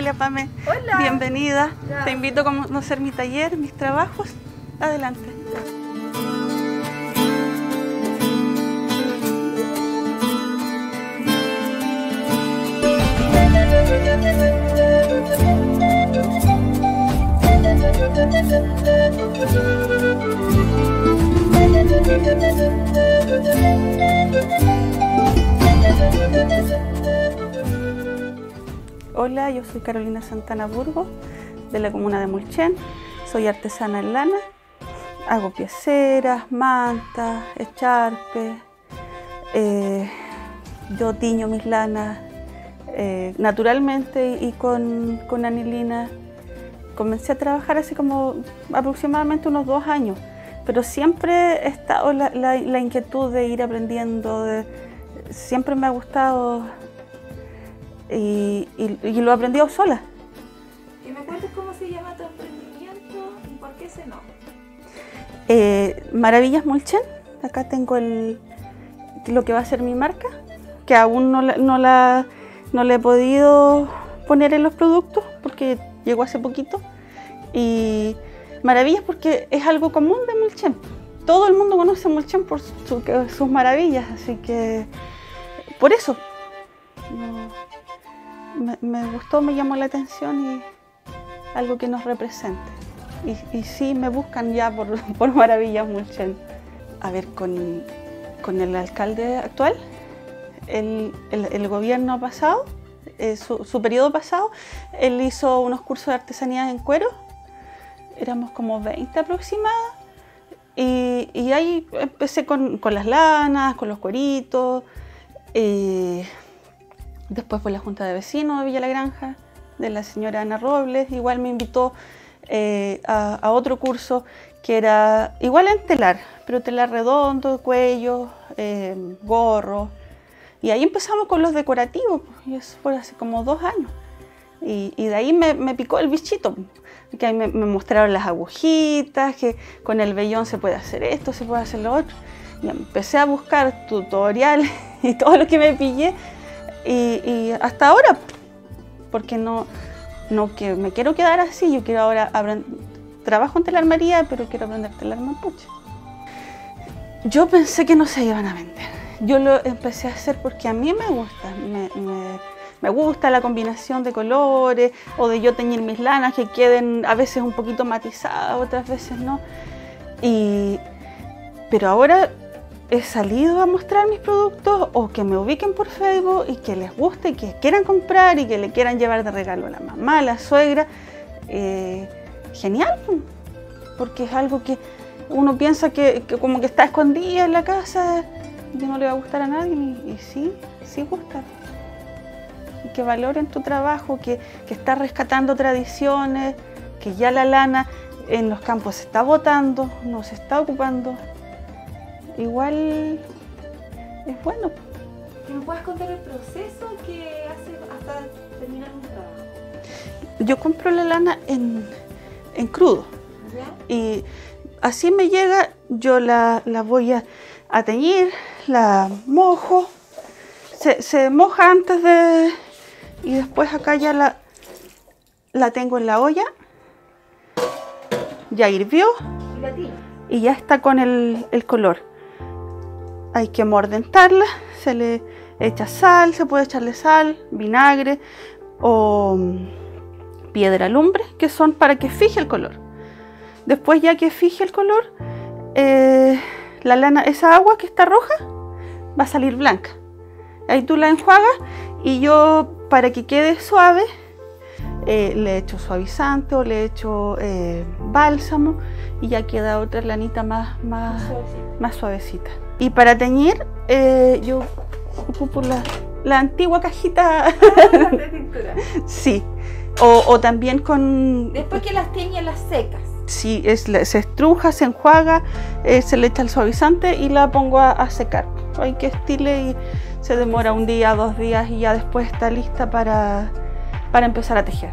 Hola, Pame. Hola. Bienvenida. Ya. Te invito a conocer mi taller, mis trabajos. Adelante. Yo soy Carolina Santana Burgos, de la comuna de Mulchen. Soy artesana en lana. Hago pieceras, mantas, echarpes. eh, yo tiño mis lanas eh, naturalmente y con, anilina. Comencé a trabajar hace como aproximadamente unos dos años, pero siempre he estado la, inquietud de ir aprendiendo, siempre me ha gustado y, y- y lo he aprendido sola. Que me cuentes cómo se llama tu emprendimiento y por qué ese nombre. Eh, Maravillas Mulchen, acá tengo el, lo que va a ser mi marca, que aún no la, no la, no la he podido poner en los productos porque llegó hace poquito. Y Maravillas porque es algo común de Mulchen. Todo el mundo conoce Mulchen por su- sus maravillas, así que por eso no, me, gustó, me llamó la atención y algo que nos represente. Y, sí, me buscan ya por, por Maravillas Mulchen. A ver, con, con el alcalde actual, el, el- gobierno pasado, eh, su, su periodo pasado, él hizo unos cursos de artesanías en cuero. Éramos como 20 aproximadas. Y, y ahí empecé con, con las lanas, con los cueritos. eh, después fue la Junta de Vecinos de Villa La Granja, de la señora Ana Robles. Igual me invitó eh, a, otro curso que era igual en telar, pero telar redondo, cuello, eh, gorro. Y ahí empezamos con los decorativos, y eso fue hace como dos años. Y, de ahí me, me picó el bichito, que ahí me, me mostraron las agujitas, que con el vellón se puede hacer esto, se puede hacer lo otro. Y empecé a buscar tutoriales y todo lo que me pillé. Y, hasta ahora, porque no, no que me quiero quedar así, yo quiero ahora trabajo en telar María, pero quiero aprender telar mapuche. Yo pensé que no se iban a vender. Yo lo empecé a hacer porque a mí me gusta, me, me- me gusta la combinación de colores o de yo teñir mis lanas que queden a veces un poquito matizadas, otras veces no. Y, pero ahora he salido a mostrar mis productos o que me ubiquen por Facebook y que les guste que quieran comprar y que le quieran llevar de regalo a la mamá, a la suegra. eh, genial, porque es algo que uno piensa que, como que está escondida en la casa y que no le va a gustar a nadie y, y sí, sí gusta. Y que valoren tu trabajo, que, que estás rescatando tradiciones, que ya la lana en los campos se está botando, no se está ocupando. Igual es bueno. Que me puedas contar el proceso que hace hasta terminar un trabajo. Yo compro la lana en, en crudo. ¿Ya? y así me llega, yo la, la voy a, a teñir, la mojo, se, se moja antes de... y después acá ya la, la tengo en la olla, ya hirvió y ya está con el, el color. Hay que mordentarla, se le echa sal, se puede echarle sal, vinagre o mm, piedra lumbre, que son para que fije el color. Después ya que fije el color, eh, la lana, esa agua que está roja, va a salir blanca. Ahí tú la enjuagas y yo, para que quede suave, eh, le echo suavizante o le echo eh, bálsamo y ya queda otra lanita más, más, Suavecito. más suavecita. Y para teñir, eh, yo ocupo la, la antigua cajita, de tintura. sí. O, o también con, Después que las tiñas las secas. sí, es, se estruja, se enjuaga, eh, se le echa el suavizante y la pongo a, a secar. Hay que estile y se demora un día, dos días y ya después está lista para, para empezar a tejer.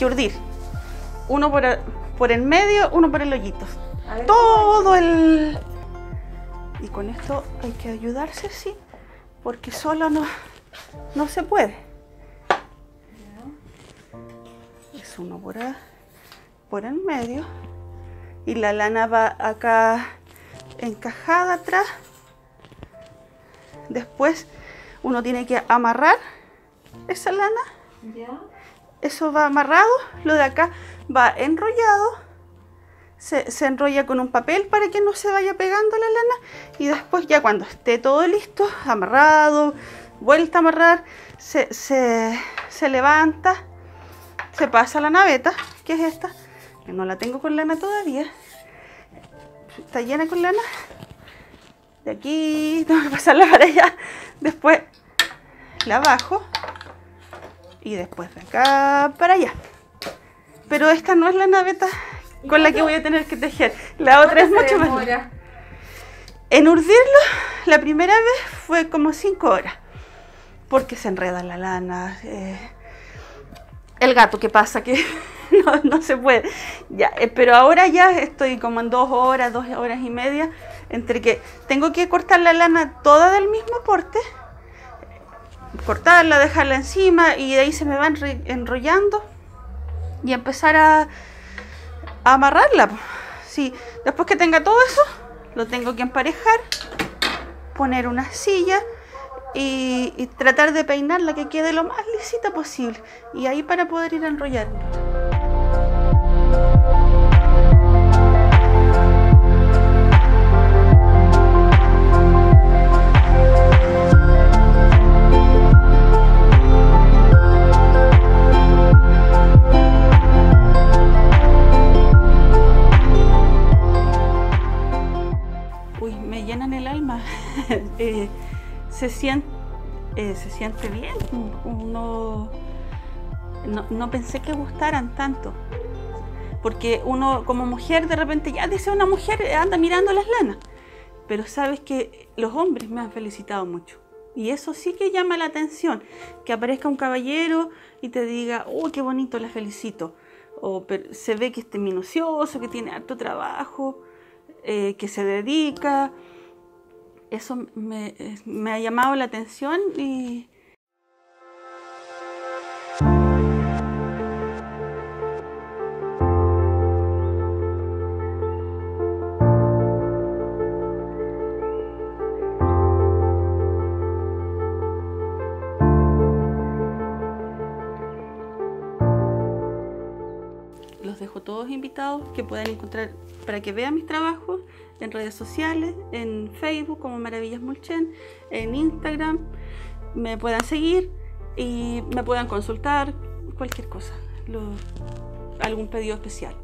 Que urdir. Uno por, por el medio, uno por el hoyito. Ver, Todo el... Y con esto hay que ayudarse, sí, porque solo no, no se puede. Es uno por, a- por el medio. Y la lana va acá encajada atrás. Después uno tiene que amarrar esa lana. Ya. Eso va amarrado. Lo de acá va enrollado. Se, se enrolla con un papel para que no se vaya pegando la lana. Y después ya cuando esté todo listo, amarrado, vuelta a amarrar, se, se, se levanta, se pasa la naveta, que es esta, que no la tengo con lana todavía. Está llena con lana. De aquí tengo que pasarla para allá. Después la bajo. Y después de acá para allá. Pero esta no es la naveta ¿Y con la que voy a tener que tejer. La otra es ¿Cuánto se mucho más. larga. En urdirlo, la primera vez fue como 5 horas. Porque se enreda la lana. eh, el gato, ¿qué pasa? Que no, no se puede. Ya, eh, pero ahora ya estoy como en 2 horas, 2 horas y media. Entre que tengo que cortar la lana toda del mismo porte. Cortarla, dejarla encima y de ahí se me va enrollando. Y empezar a, amarrarla. Sí, después que tenga todo eso, lo tengo que emparejar, poner una silla y, tratar de peinarla que quede lo más lisita posible. Y ahí para poder ir a enrollarlo. Uy, me llenan el alma. Eh, se, siente, se siente bien. Uno, no, no pensé que gustaran tanto. Porque uno como mujer de repente ya dice una mujer anda mirando las lanas. Pero sabes que los hombres me han felicitado mucho. Y eso sí que llama la atención. Que aparezca un caballero y te diga, oh, qué bonito, la felicito. O se ve que es minucioso, que tiene harto trabajo eh, que se dedica. Eso me, me ha llamado la atención y todos invitados que puedan encontrar para que vean mis trabajos en redes sociales, en Facebook como Maravillas Mulchen, en Instagram, me puedan seguir y me puedan consultar cualquier cosa, algún pedido especial.